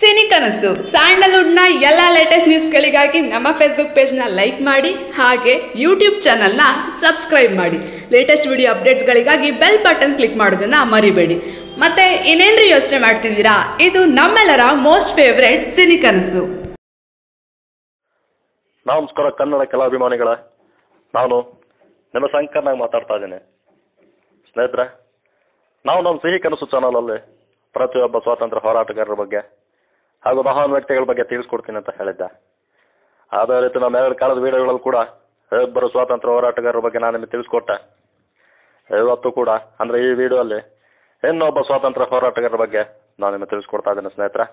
Cine ಕನಸು. ಸ್ಯಾಂಡಲ್ವುಡ್ನ ಎಲ್ಲ latest ನ್ಯೂಸ್ಗಳಿಗಾಗಿ ನಮ್ಮ ಫೇಸ್ಬುಕ್ ಪೇಜ್ನ ಲೈಕ್ ಮಾಡಿ, ಹಾಗೆ ಯೂಟ್ಯೂಬ್ ಚಾನಲ್ನ ಸಬ್ಸ್ಕ್ರೈಬ್ ಮಾಡಿ. ಲೇಟೆಸ್ಟ್ ವಿಡಿಯೋ ಅಪ್ಡೇಟ್ಸ್ಗಳಿಗಾಗಿ ಬೆಲ್ ಬಟನ್ ಕ್ಲಿಕ್ ಮಾಡೋದನ್ನ ಮರಿಬೇಡಿ. ಮತ್ತೆ ಇನ್ನೇನ್ರಿ ಯೋಚನೆ ಮಾಡ್ತಿದ್ದೀರಾ? ಇದು ನಮ್ಮೆಲ್ಲರ ಮೋಸ್ಟ್ ಫೇವ್ರೆಟ್ ಸಿನಿ ಕನಸು. ನಮಸ್ಕಾರ ಕನ್ನಡ ಕಲಾಭಿಮಾನಿಗಳ. ನಾನು ನಿಮ್ಮ ಶಂಕರ್ನಾಗ ಮಾತಾಡ್ತಾ ಇದ್ದೇನೆ. ಸ್ನೇಹಿತರೆ, ನಾವು ನಮ್ಮ ಸಿಹಿ ಕನಸು ಚಾನಲಲ್ಲಿ ಪ್ರತಿಯೊಬ್ಬ ಸ್ವಾತಂತ್ರ್ಯ ಹೋರಾಟಗಾರರ ಬಗ್ಗೆ ಹಾಗೂ ಮಹಾನ್ ವ್ಯಕ್ತಿಗಳ ಬಗ್ಗೆ ತಿಳಿಸ್ಕೊಡ್ತೀನಿ ಅಂತ ಹೇಳಿದ್ದೆ. ಅದೇ ರೀತಿ ನಮ್ಮ ಎರಡು ಕಾಲದ ವಿಡಿಯೋಗಳಲ್ಲಿ ಕೂಡ ಇಬ್ಬರು ಸ್ವಾತಂತ್ರ್ಯ ಹೋರಾಟಗಾರರ ಬಗ್ಗೆ ನಾನು ನಿಮಗೆ ತಿಳಿಸ್ಕೊಟ್ಟೆ. ಇವತ್ತು ಕೂಡ, ಅಂದರೆ ಈ ವಿಡಿಯೋಲ್ಲಿ ಇನ್ನೊಬ್ಬ ಸ್ವಾತಂತ್ರ್ಯ ಹೋರಾಟಗಾರರ ಬಗ್ಗೆ ನಾನು ನಿಮಗೆ ತಿಳಿಸ್ಕೊಡ್ತಾ ಇದ್ದೇನೆ ಸ್ನೇಹಿತರೆ.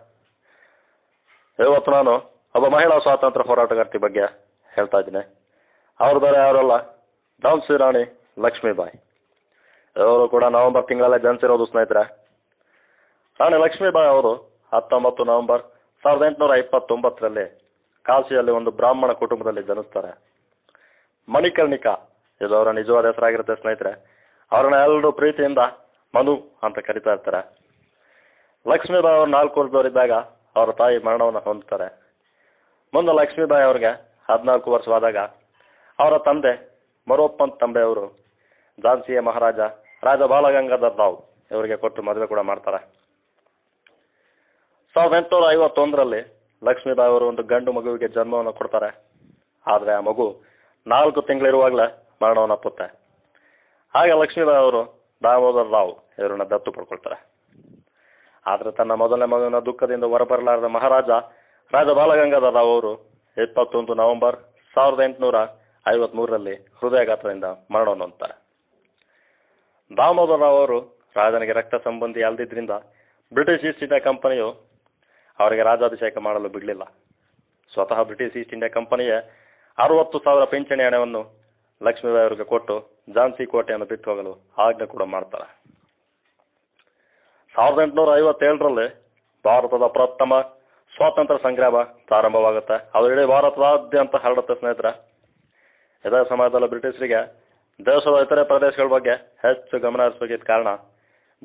ಇವತ್ತು ನಾನು ಒಬ್ಬ ಮಹಿಳಾ ಸ್ವಾತಂತ್ರ್ಯ ಹೋರಾಟಗಾರ್ತಿ ಬಗ್ಗೆ ಹೇಳ್ತಾ ಇದ್ದೀನಿ. ಅವ್ರ ಬೇರೆ ಯಾರಲ್ಲ? ಝಾನ್ಸಿ ರಾಣಿ ಲಕ್ಷ್ಮೀಬಾಯಿ. ಇವರು ಕೂಡ ನವೆಂಬರ್ ತಿಂಗಳಲ್ಲೇ ಜನಿಸಿರೋದು ಸ್ನೇಹಿತರೆ. ರಾಣಿ ಲಕ್ಷ್ಮೀಬಾಯಿ ಅವರು ಹತ್ತೊಂಬತ್ತು ನವೆಂಬರ್ ಸಾವಿರದ ಎಂಟುನೂರ ಇಪ್ಪತ್ತೊಂಬತ್ತರಲ್ಲಿ ಕಾಶಿಯಲ್ಲಿ ಒಂದು ಬ್ರಾಹ್ಮಣ ಕುಟುಂಬದಲ್ಲಿ ಜನಿಸ್ತಾರೆ. ಮಣಿಕರ್ಣಿಕ, ಇದು ಅವರ ನಿಜವಾದ ಹೆಸರಾಗಿರುತ್ತೆ ಸ್ನೇಹಿತರೆ. ಅವರನ್ನ ಎಲ್ಲರೂ ಪ್ರೀತಿಯಿಂದ ಮನು ಅಂತ ಕರಿತಾ ಇರ್ತಾರೆ. ಲಕ್ಷ್ಮೀಬಾಯಿ ಅವರು ನಾಲ್ಕು ವರ್ಷದವರಿದ್ದಾಗ ಅವರ ತಾಯಿ ಮರಣವನ್ನು ಹೊಂದುತ್ತಾರೆ ಮುಂದೆ ಲಕ್ಷ್ಮೀಬಾಯಿ ಅವರಿಗೆ ಹದಿನಾಲ್ಕು ವರ್ಷವಾದಾಗ ಅವರ ತಂದೆ ಮರೋಪ್ಪನ್ ತಂಬೆ ಅವರು ಝಾನ್ಸಿಯ ಮಹಾರಾಜ ರಾಜ ಬಾಲಗಂಗಾಧರ್ ರಾವ್ ಇವರಿಗೆ ಕೊಟ್ಟು ಮದುವೆ ಕೂಡ ಮಾಡ್ತಾರೆ. ಸಾವಿರದ ಎಂಟುನೂರ ಐವತ್ತೊಂದರಲ್ಲಿ ಲಕ್ಷ್ಮೀಬಾಯಿ ಅವರು ಒಂದು ಗಂಡು ಮಗುವಿಗೆ ಜನ್ಮವನ್ನು ಕೊಡ್ತಾರೆ. ಆದರೆ ಆ ಮಗು ನಾಲ್ಕು ತಿಂಗಳಿರುವಾಗಲೇ ಮರಣವನ್ನಪ್ಪುತ್ತೆ ಹಾಗೆ ಲಕ್ಷ್ಮೀಬಾಯಿ ಅವರು ದಾಮೋದರ್ ರಾವ್ ಇವರನ್ನ ದತ್ತು ಪಡ್ಕೊಳ್ತಾರೆ. ಆದರೆ ತನ್ನ ಮೊದಲನೇ ಮಗುವಿನ ದುಃಖದಿಂದ ಹೊರಬರಲಾರದ ಮಹಾರಾಜ ರಾಜ ಬಾಲಗಂಗಾಧರ ರಾವ್ ಅವರು ಇಪ್ಪತ್ತೊಂದು ನವೆಂಬರ್ ಸಾವಿರದ ಎಂಟುನೂರ ಐವತ್ಮೂರರಲ್ಲಿ ಹೃದಯಾಘಾತದಿಂದ ಮರಣವನ್ನು ಹೊಂದ್ತಾರೆ. ದಾಮೋದರ್ ರಾವ್ ಅವರು ರಾಜನಿಗೆ ರಕ್ತ ಸಂಬಂಧಿ ಅಲ್ದಿದ್ರಿಂದ ಬ್ರಿಟಿಷ್ ಈಸ್ಟ್ ಇಂಡಿಯಾ ಕಂಪನಿಯು ಅವರಿಗೆ ರಾಜಾಭಿಷೇಕ ಮಾಡಲು ಬಿಡಲಿಲ್ಲ. ಸ್ವತಃ ಬ್ರಿಟಿಷ್ ಈಸ್ಟ್ ಇಂಡಿಯಾ ಕಂಪನಿಯ ಅರವತ್ತು ಸಾವಿರ ಪಿಂಚಣಿ ಹಣವನ್ನು ಲಕ್ಷ್ಮೀಬಾಯಿ ಅವರಿಗೆ ಕೊಟ್ಟು ಝಾನ್ಸಿ ಕೋಟೆಯನ್ನು ಬಿಟ್ಟು ಹೋಗಲು ಆಜ್ಞೆ ಕೂಡ ಮಾಡ್ತಾರೆ. ಸಾವಿರದ ಎಂಟುನೂರ ಐವತ್ತೇಳರಲ್ಲಿ ಭಾರತದ ಪ್ರಥಮ ಸ್ವಾತಂತ್ರ್ಯ ಸಂಗ್ರಾಮ ಪ್ರಾರಂಭವಾಗುತ್ತೆ. ಅದು ಇಡೀ ಭಾರತದಾದ್ಯಂತ ಹರಡುತ್ತೆ ಸ್ನೇಹಿತರ. ಇದೇ ಸಮಯದಲ್ಲಿ ಬ್ರಿಟಿಷರಿಗೆ ದೇಶದ ಇತರೆ ಪ್ರದೇಶಗಳ ಬಗ್ಗೆ ಹೆಚ್ಚು ಗಮನ ಹರಿಸಬೇಕಿದ್ದ ಕಾರಣ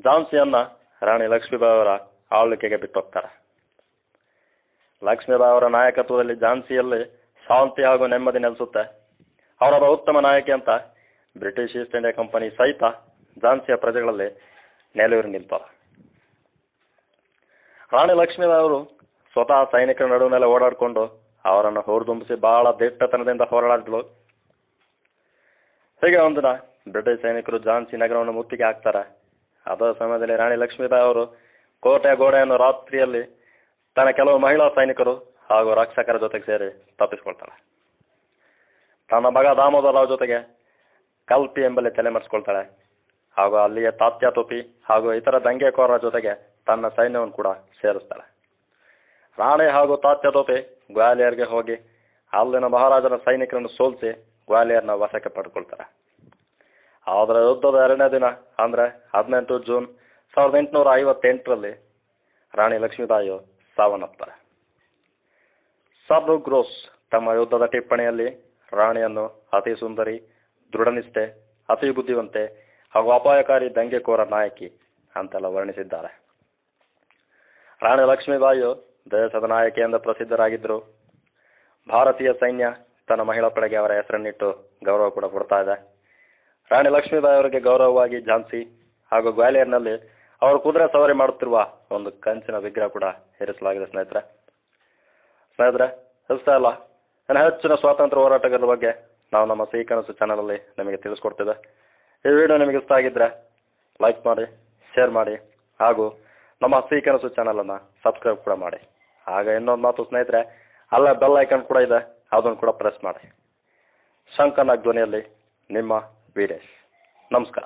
ಝಾನ್ಸಿಯನ್ನ ರಾಣಿ ಲಕ್ಷ್ಮೀಬಾಯಿ ಅವರ ಆಳ್ವಿಕೆಗೆ ಬಿಟ್ಟೋಗ್ತಾರೆ ಲಕ್ಷ್ಮೀಬಾಯಿ ಅವರ ನಾಯಕತ್ವದಲ್ಲಿ ಝಾನ್ಸಿಯಲ್ಲಿ ಶಾಂತಿ ಹಾಗೂ ನೆಮ್ಮದಿ ನೆಲೆಸುತ್ತೆ. ಅವರೊಬ್ಬ ಉತ್ತಮ ನಾಯಕಿ ಅಂತ ಬ್ರಿಟಿಷ್ ಈಸ್ಟ್ ಇಂಡಿಯಾ ಕಂಪನಿ ಸಹಿತ ಝಾನ್ಸಿಯ ಪ್ರಜೆಗಳಲ್ಲಿ ನೆಲೆಯೂರಿ ನಿಲ್ತಾರೆ. ರಾಣಿ ಲಕ್ಷ್ಮೀಬಾಯಿ ಅವರು ಸ್ವತಃ ಸೈನಿಕರ ನಡುವಿನೆಲ್ಲ ಓಡಾಡಿಕೊಂಡು ಅವರನ್ನು ಹೊರದುಂಬಿಸಿ ಬಹಳ ದಿಟ್ಟತನದಿಂದ ಹೋರಾಡಿದ್ಲು. ಹೀಗೆ ಒಂದಿನ ಬ್ರಿಟಿಷ್ ಸೈನಿಕರು ಝಾನ್ಸಿ ನಗರವನ್ನು ಮುತ್ತಿಗೆ ಹಾಕ್ತಾರೆ. ಅದೇ ಸಮಯದಲ್ಲಿ ರಾಣಿ ಲಕ್ಷ್ಮೀಬಾಯಿ ಅವರು ಕೋಟೆ ಗೋಡೆಯನ್ನು ರಾತ್ರಿಯಲ್ಲಿ ತನ್ನ ಕೆಲವು ಮಹಿಳಾ ಸೈನಿಕರು ಹಾಗೂ ರಕ್ಷಕರ ಜೊತೆಗೆ ಸೇರಿ ತಪ್ಪಿಸಿಕೊಳ್ತಾಳೆ. ತನ್ನ ಮಗ ದಾಮೋದರರಾವ್ ಜೊತೆಗೆ ಕಲ್ಪಿ ಎಂಬಲ್ಲಿ ತಲೆಮರೆಸ್ಕೊಳ್ತಾಳೆ. ಹಾಗೂ ಅಲ್ಲಿಯ ತಾತ್ಯ ತೋಪಿ ಹಾಗೂ ಇತರ ದಂಗೆಕೋರರ ಜೊತೆಗೆ ತನ್ನ ಸೈನ್ಯವನ್ನು ಕೂಡ ಸೇರಿಸ್ತಾಳೆ. ರಾಣಿ ಹಾಗೂ ತಾತ್ಯ ಟೋಪಿ ಗ್ವಾಲಿಯರ್ಗೆ ಹೋಗಿ ಅಲ್ಲಿನ ಮಹಾರಾಜನ ಸೈನಿಕರನ್ನು ಸೋಲಿಸಿ ಗ್ವಾಲಿಯರ್ನ ವಶಕ್ಕೆ ಪಡ್ಕೊಳ್ತಾರೆ ಆದರೆ ಯುದ್ಧದ ಎರಡನೇ ದಿನ, ಅಂದರೆ ಹದಿನೆಂಟು ಜೂನ್ ಸಾವಿರದ ಎಂಟುನೂರ ಐವತ್ತೆಂಟರಲ್ಲಿ ರಾಣಿ ಲಕ್ಷ್ಮೀಬಾಯಿಯು ಸಾವನ್ನಪ್ತಾರೆ. ಸಬ್ ಗ್ರೋಸ್ ತಮ್ಮ ಯುದ್ಧದ ಟಿಪ್ಪಣಿಯಲ್ಲಿ ರಾಣಿಯನ್ನು ಅತಿ ಸುಂದರಿ ದೃಢನಿಷ್ಠೆ ಅತಿ ಬುದ್ಧಿವಂತೆ ಹಾಗೂ ಅಪಾಯಕಾರಿ ದಂಗೆಕೋರ ನಾಯಕಿ ಅಂತೆಲ್ಲ ವರ್ಣಿಸಿದ್ದಾರೆ. ರಾಣಿ ಲಕ್ಷ್ಮೀಬಾಯಿಯು ದೇಶದ ನಾಯಕಿ ಎಂದು ಪ್ರಸಿದ್ಧರಾಗಿದ್ದರು ಭಾರತೀಯ ಸೈನ್ಯ ತನ್ನ ಮಹಿಳಾ ಪಡೆಗೆ ಅವರ ಹೆಸರನ್ನಿಟ್ಟು ಗೌರವ ಕೂಡ ಕೊಡ್ತಾ ಇದೆ. ರಾಣಿ ಲಕ್ಷ್ಮೀಬಾಯಿ ಅವರಿಗೆ ಗೌರವವಾಗಿ ಝಾನ್ಸಿ ಹಾಗೂ ಗ್ವಾಲಿಯರ್ನಲ್ಲಿ ಅವರು ಕುದುರೆ ಸವಾರಿ ಮಾಡುತ್ತಿರುವ ಒಂದು ಕಂಚಿನ ವಿಗ್ರಹ ಕೂಡ ಇರಿಸಲಾಗಿದೆ ಸ್ನೇಹಿತರೆ. ಸ್ನೇಹಿತರೆ ಹೆಸ್ತಾ ಅಲ್ಲ ನನ್ನ ಹೆಚ್ಚಿನ ಸ್ವಾತಂತ್ರ್ಯ ಹೋರಾಟಗಾರರ ಬಗ್ಗೆ ನಾವು ನಮ್ಮ ಸಿಹಿ ಕನಸು ಚಾನಲಲ್ಲಿ ನಿಮಗೆ ತಿಳಿಸ್ಕೊಡ್ತಿದ್ದೆ. ಈ ವಿಡಿಯೋ ನಿಮಗೆ ಇಷ್ಟ ಆಗಿದ್ರೆ ಲೈಕ್ ಮಾಡಿ ಶೇರ್ ಮಾಡಿ, ಹಾಗೂ ನಮ್ಮ ಸಿಹಿ ಕನಸು ಚಾನಲನ್ನು ಸಬ್ಸ್ಕ್ರೈಬ್ ಕೂಡ ಮಾಡಿ. ಆಗ ಇನ್ನೊಂದು ಮಾತು, ಸ್ನೇಹಿತರೆ, ಅಲ್ಲ ಬೆಲ್ ಐಕನ್ ಕೂಡ ಇದೆ, ಅದನ್ನು ಕೂಡ ಪ್ರೆಸ್ ಮಾಡಿ. ಶಂಕನ ಧ್ವನಿಯಲ್ಲಿ ನಿಮ್ಮ ವೀರೇಶ್. ನಮಸ್ಕಾರ.